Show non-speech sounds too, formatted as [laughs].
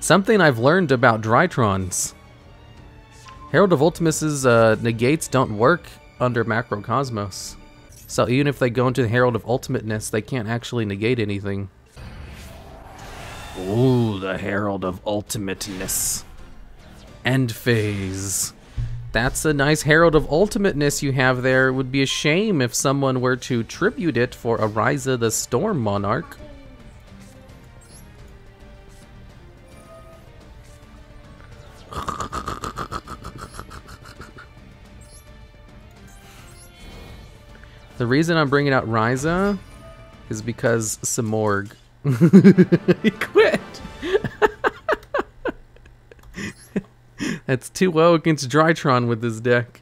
Something I've learned about Drytrons. Herald of Ultimus's uh, negates don't work under Macrocosmos. So even if they go into the Herald of Ultimateness, they can't actually negate anything. Ooh, the Herald of Ultimateness. End phase. That's a nice Herald of Ultimateness you have there. It would be a shame if someone were to tribute it for Ariza the Storm Monarch. The reason I'm bringing out Raiza is because Samorg. [laughs] he quit. [laughs] That's 2-0 against Drytron with this deck.